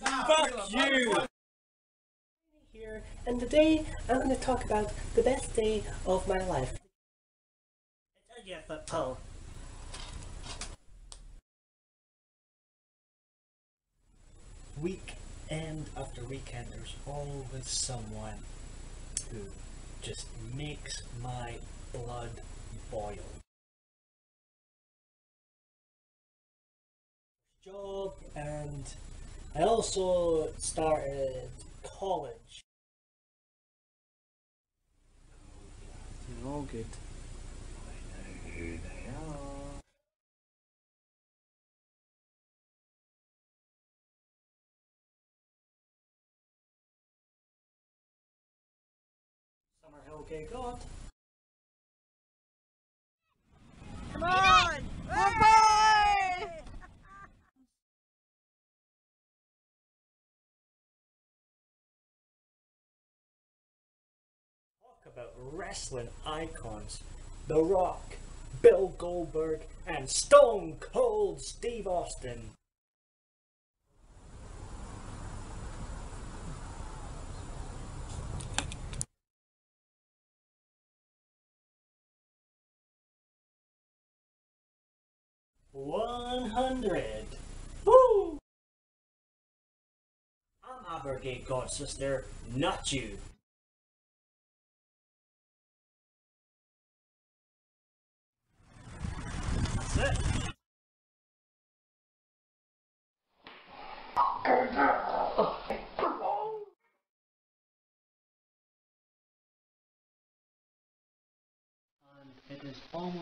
Fuck you! Here, and today I'm going to talk about the best day of my life. It's a yeah, but Paul. Weekend after weekend, there's always someone who just makes my blood boil. Job and I also started college. You're all good. Summerhill Gay God. Come on! About wrestling icons. The Rock, Bill Goldberg, and Stone Cold Steve Austin. One hundred. Woo! I'm Abergay God Sister, not you.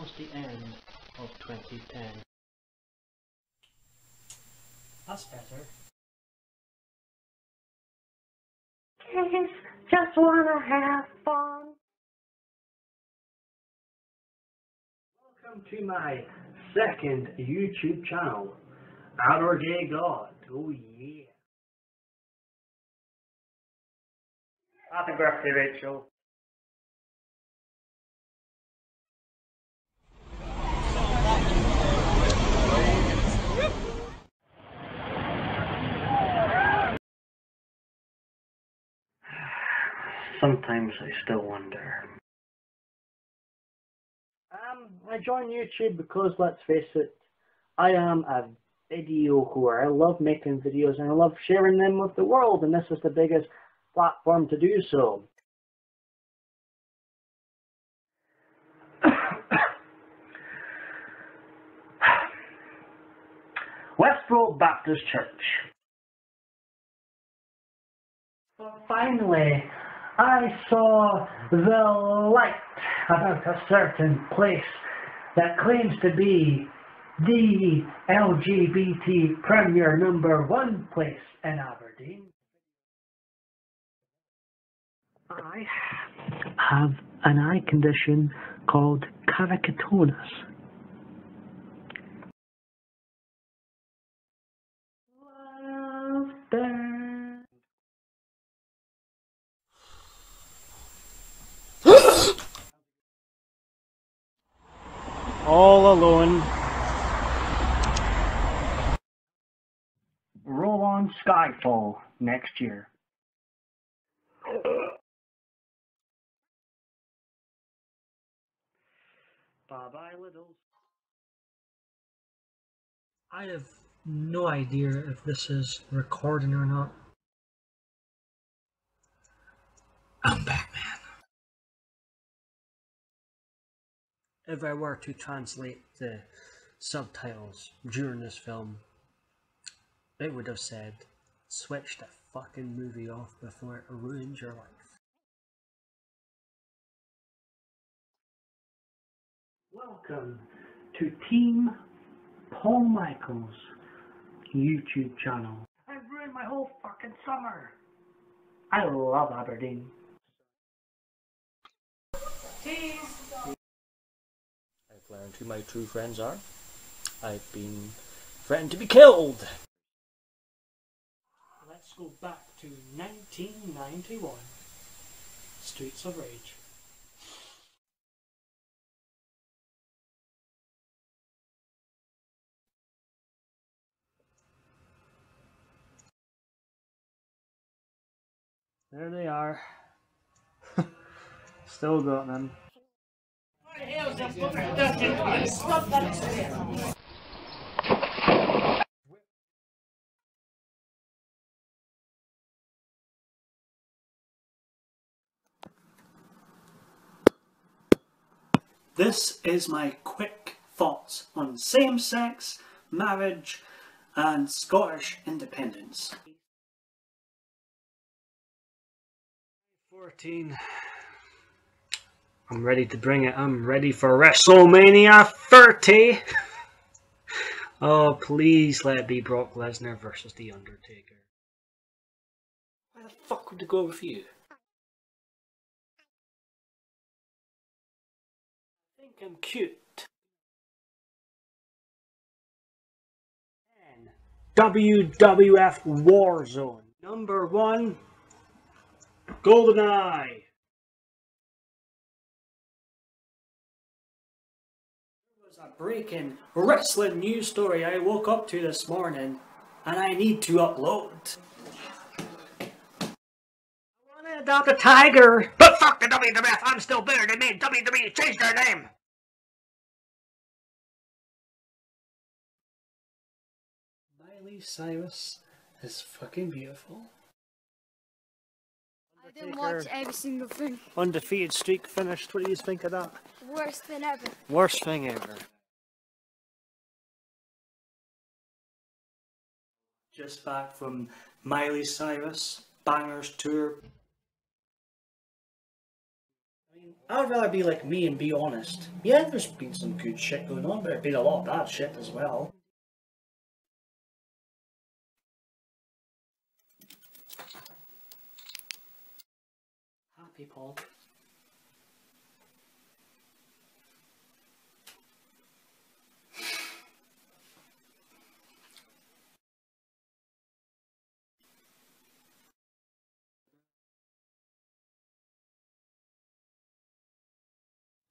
Almost the end of 2010. That's better. Kids just wanna have fun. Welcome to my second YouTube channel, Outer Gay God. Oh yeah. Happy birthday, Rachel. Sometimes I still wonder. Um, I joined YouTube because, let's face it, I am a video whore. I love making videos and I love sharing them with the world, and this is the biggest platform to do so. Westboro Baptist Church. But finally, I saw the light about a certain place that claims to be the LGBT premier number one place in Aberdeen. I have an eye condition called keratoconus. All alone. Roll on Skyfall next year. Bye bye, littles. I have no idea if this is recording or not. I'm Batman. If I were to translate the subtitles during this film, it would have said, switch the fucking movie off before it ruins your life. Welcome to Team Paul Michaels YouTube channel. I've ruined my whole fucking summer. I love Aberdeen. I've learned who my true friends are. I've been threatened to be killed. Let's go back to 1991. Streets of Rage. There they are. Still got them. This is my quick thoughts on same sex marriage and Scottish independence. 14. I'm ready to bring it. I'm ready for WrestleMania 30. oh, please let it be Brock Lesnar versus The Undertaker. Why the fuck would they go with you? I think I'm cute. WWF Warzone. Number one, GoldenEye. Was a breaking wrestling news story I woke up to this morning and I need to upload. I want to adopt a tiger! But fuck the WWF! I'm still better than me! WWE changed their name! Miley Cyrus is fucking beautiful. I didn't watch every single thing. Undefeated streak finished. What do you think of that? Worse than ever. Worst thing ever. Just back from Miley Cyrus, Bangerz Tour. I mean, I'd rather be like me and be honest. Yeah, there's been some good shit going on, but there's been a lot of bad shit as well. Paul.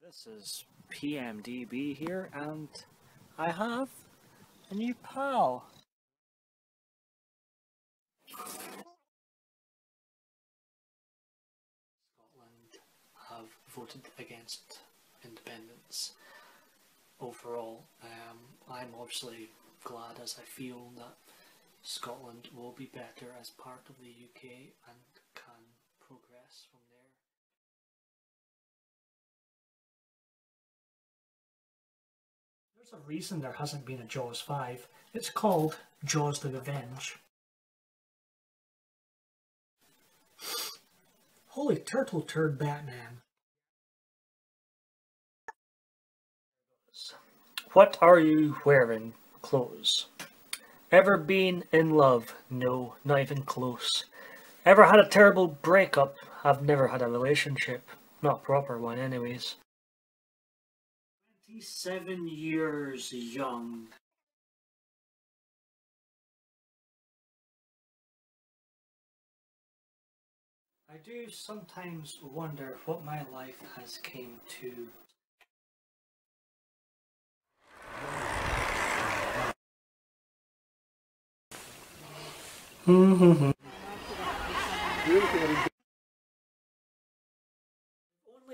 This is PMDB here, and I have a new pal. Voted against independence overall. Um, I'm obviously glad as I feel that Scotland will be better as part of the UK and can progress from there. There's a reason there hasn't been a Jaws 5. It's called Jaws the Revenge. Holy turtle turd Batman. What are you wearing? Clothes. Ever been in love? No, not even close. Ever had a terrible breakup? I've never had a relationship. Not a proper one, anyways. 27 years young. I do sometimes wonder what my life has came to. Only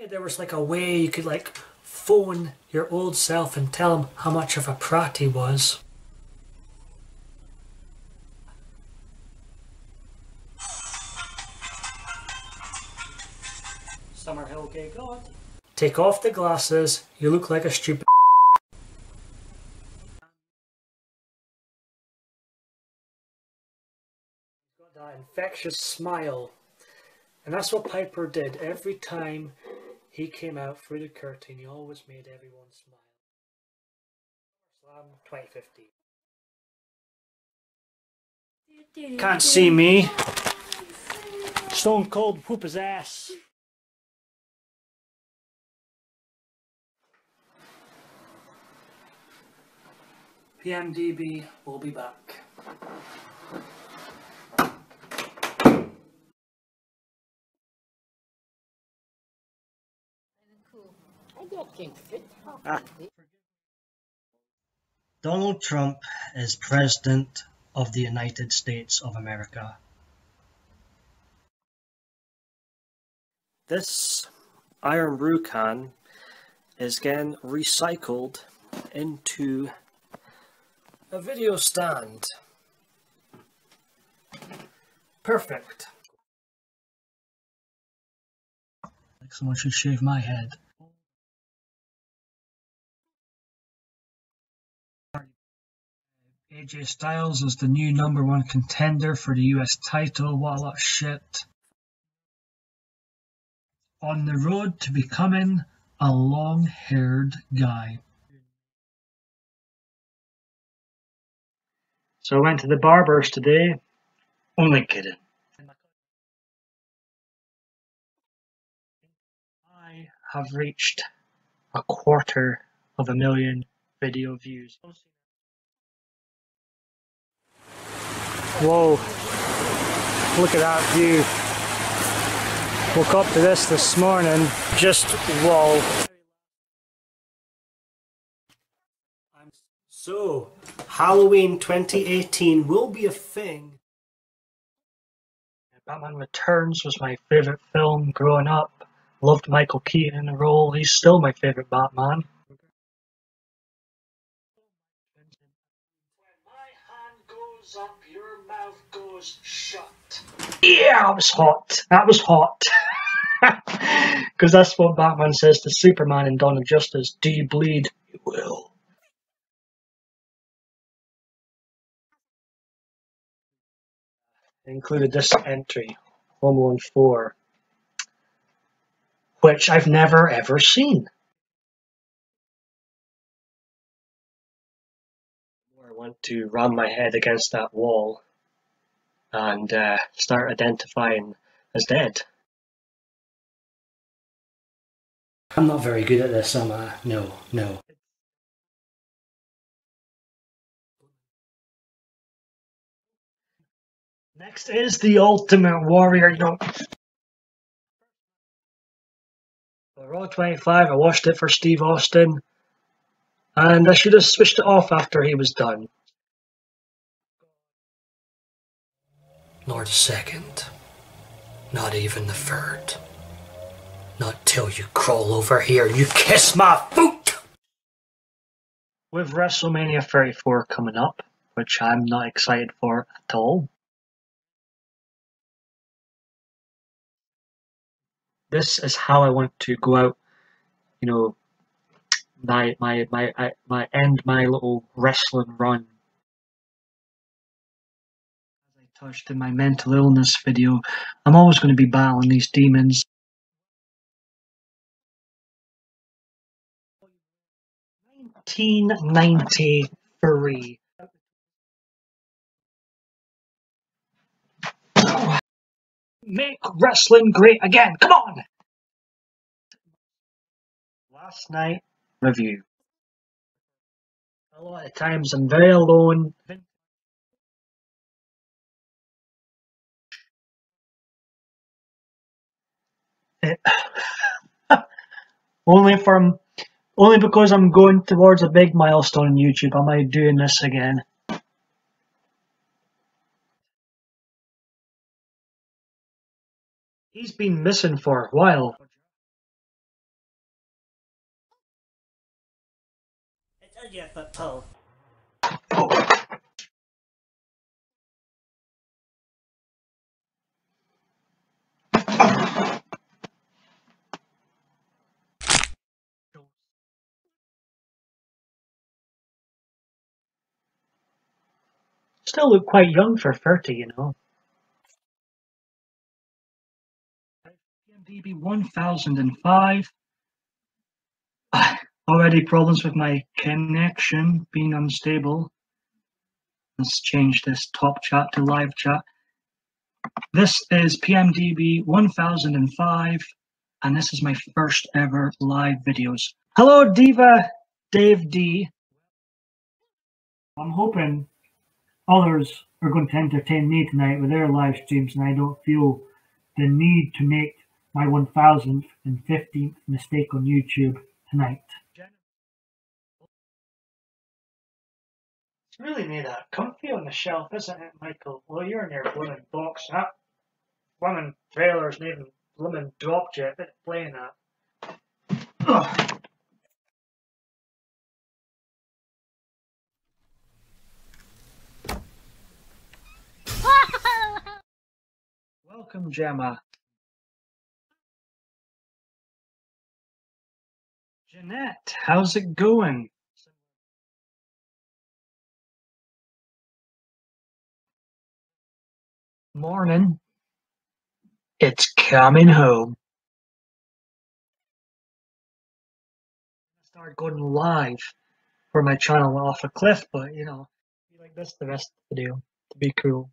there was like a way you could like phone your old self and tell him how much of a prat he was. Summerhill god. Take off the glasses, you look like a stupid infectious smile. And that's what Piper did every time he came out through the curtain. He always made everyone smile. Slam 2015. Can't see me. Stone Cold whoop his ass. PMDB will be back. Ah. Donald Trump is President of the United States of America. This Irn-Bru can is getting recycled into a video stand. Perfect. Like someone should shave my head. AJ Styles is the new number one contender for the US title. What a lot of shit. On the road to becoming a long haired guy. So I went to the barbers today. Only kidding. I have reached a quarter of a million video views. Whoa, look at that view. Woke up to this this morning, just whoa. So, Halloween 2018 will be a thing. Batman Returns was my favourite film growing up. Loved Michael Keaton in the role. He's still my favourite Batman. Goes shut. Yeah, that was hot. That was hot. Because that's what Batman says to Superman in Dawn of Justice. Do you bleed? You will. included this entry, Home Alone 4, which I've never ever seen. I want to ram my head against that wall and uh, start identifying as dead. I'm not very good at this, am I? No, no. Next is the Ultimate Warrior. You know, for Raw 25, I watched it for Steve Austin, and I should have switched it off after he was done. Nor the second. Not even the third. Not till you crawl over here and you kiss my foot! With WrestleMania 34 coming up, which I'm not excited for at all. This is how I want to go out, you know, my my my my end my little wrestling run. Touched in my mental illness video, I'm always going to be battling these demons. Nineteen ninety three. Make wrestling great again. Come on. Last night review. A lot of times I'm very alone. only from only because I'm going towards a big milestone on YouTube am I doing this again. He's been missing for a while. Pull. Still look quite young for 30, you know. PMDB 1005. Already problems with my connection being unstable. Let's change this top chat to live chat. This is PMDB 1005, and this is my first ever live videos. Hello, Diva Dave D. I'm hoping others are going to entertain me tonight with their live streams, and I don't feel the need to make my 1000th and 15th mistake on YouTube tonight. It's really made that comfy on the shelf, isn't it, Michael? Well, you're in your blooming box. That blooming trailer's not even Lemon dropped you. It's playing that. Ugh. Welcome, Gemma. Jeanette, how's it going? Morning. It's coming home. Start going live for my channel off a cliff, but you know, be like this the rest of the video to be cool.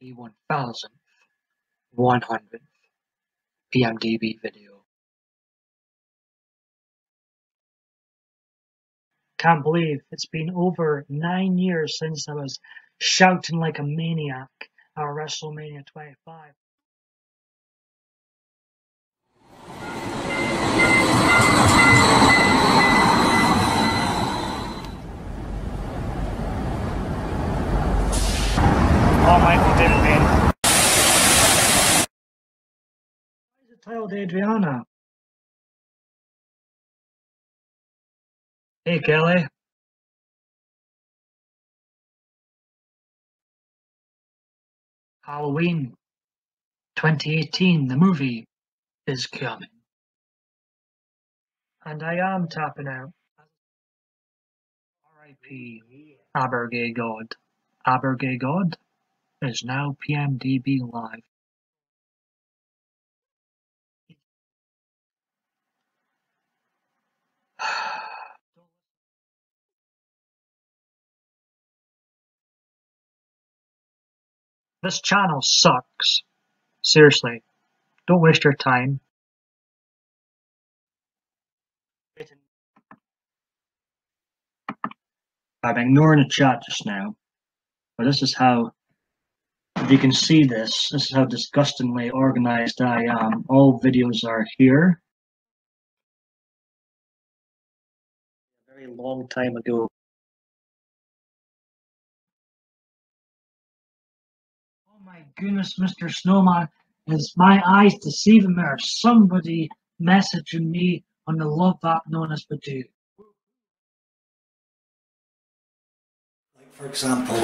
The 1000th, 100th PMDB video. Can't believe it's been over nine years since I was shouting like a maniac at WrestleMania 25. Oh, Michael did it, man. Is Adriana? Hey, Kelly. Halloween 2018, the movie, is coming. And I am tapping out. R.I.P. Abergay God. Abergay God is now PMDB Live. This channel sucks. Seriously, don't waste your time. I'm ignoring the chat just now, but this is how, if you can see this, this is how disgustingly organized I am. All videos are here. A very long time ago. Goodness, Mr. Snowman, is my eyes deceiving me or somebody messaging me on the love app known as Badoo? Like, for example,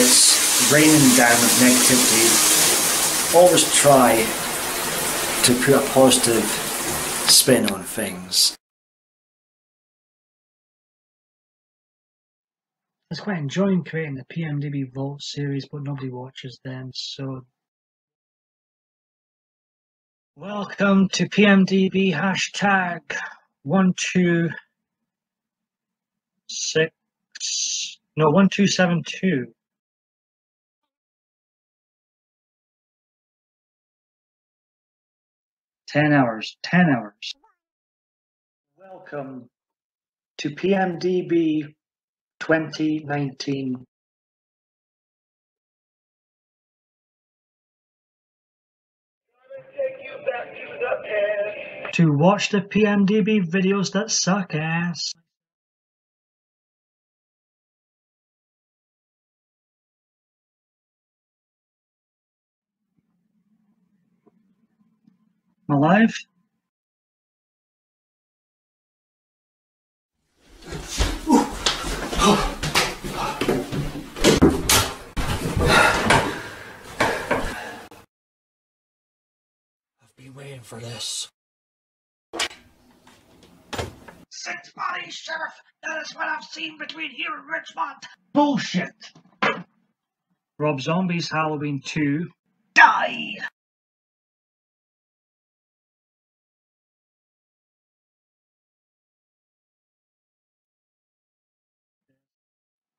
it's raining down with negativity. Always try to put a positive spin on things. Was quite enjoying creating the PMDB Vault series, but nobody watches them, so. Welcome to PMDB hashtag one two six no one two seven two. Ten hours, ten hours. Welcome to PMDB 2019. To watch the PMDB videos that suck ass. Am I've been waiting for this. Six bodies, Sheriff! That is what I've seen between here and Richmond! Bullshit! Rob Zombie's Halloween 2. Die!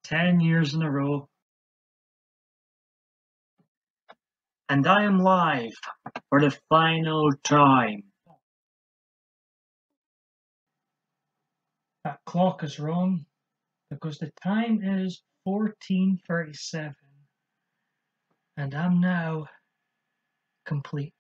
Ten years in a row. And I am live for the final time. That clock is wrong because the time is 14:37 and I'm now complete.